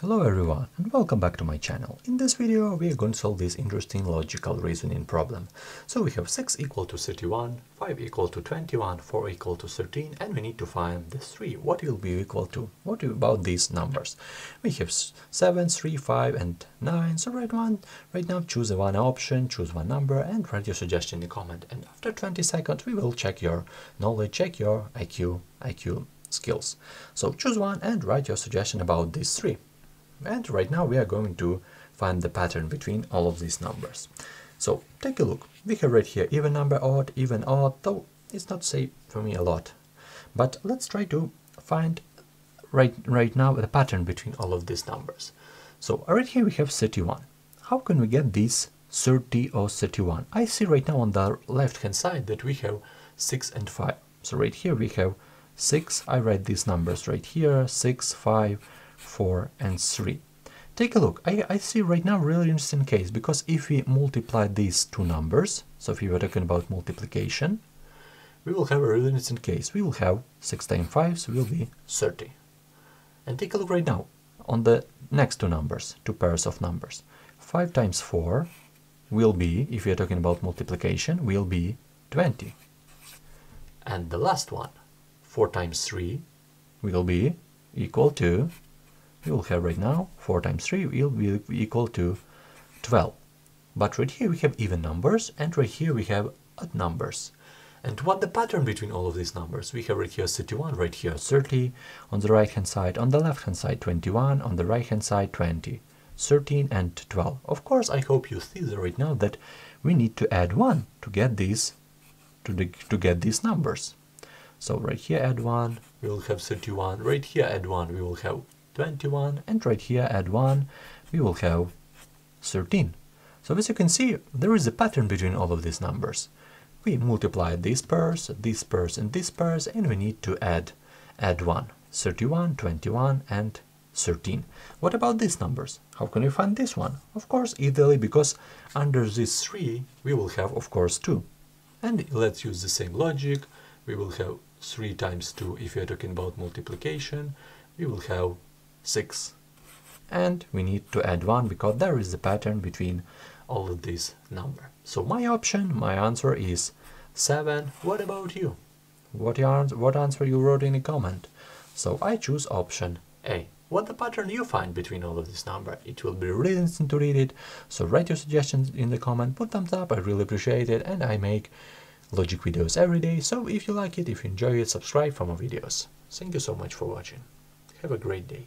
Hello everyone and welcome back to my channel. In this video we are going to solve this interesting logical reasoning problem. So we have 6 equal to 31, 5 equal to 21, 4 equal to 13 and we need to find the 3. What will be equal to? What about these numbers? We have 7, 3, 5 and 9. So right, one, right now choose one option, choose one number and write your suggestion in the comment. And after 20 seconds we will check your knowledge, check your IQ, IQ skills. So choose one and write your suggestion about these three. And right now we are going to find the pattern between all of these numbers. So take a look. We have right here even number odd, even odd, though it's not say for me a lot. But let's try to find right, right now the pattern between all of these numbers. So right here we have 31. How can we get these 30 or 31? I see right now on the left hand side that we have 6 and 5. So right here we have 6, I write these numbers right here, 6, 5, 4 and 3. Take a look. I, I see right now really interesting case because if we multiply these two numbers, so if we were talking about multiplication, we will have a really interesting case. We will have 6 times 5, so will be 30. And take a look right now on the next two numbers, two pairs of numbers. 5 times 4 will be, if we are talking about multiplication, will be 20. And the last one, 4 times 3 will be equal to we will have right now 4 times 3 will be equal to 12. But right here we have even numbers and right here we have odd numbers. And what the pattern between all of these numbers? We have right here 31, right here 30, on the right hand side, on the left hand side 21, on the right hand side 20, 13 and 12. Of course I hope you see right now that we need to add 1 to get these to, the, to get these numbers. So right here add 1, we will have 31, right here add 1, we will have 21 and right here add 1 we will have 13 so as you can see there is a pattern between all of these numbers. We multiply these pairs these pairs and these pairs and we need to add add 1 31 21 and 13 what about these numbers? How can we find this one? Of course easily because under these three we will have of course 2 and let's use the same logic. We will have 3 times 2 if we are talking about multiplication. We will have 6 and we need to add 1 because there is a pattern between all of these numbers. So my option, my answer is 7. What about you? What, what answer you wrote in the comment? So I choose option A. What the pattern you find between all of these numbers? It will be really interesting to read it. So write your suggestions in the comment, put thumbs up, I really appreciate it and I make logic videos every day. So if you like it, if you enjoy it, subscribe for more videos. Thank you so much for watching. Have a great day.